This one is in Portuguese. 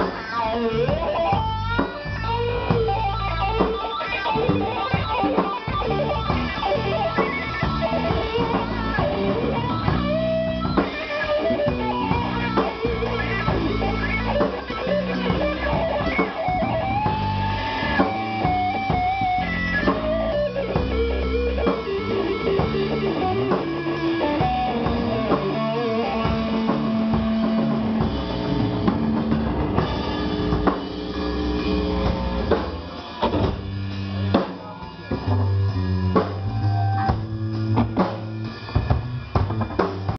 Au!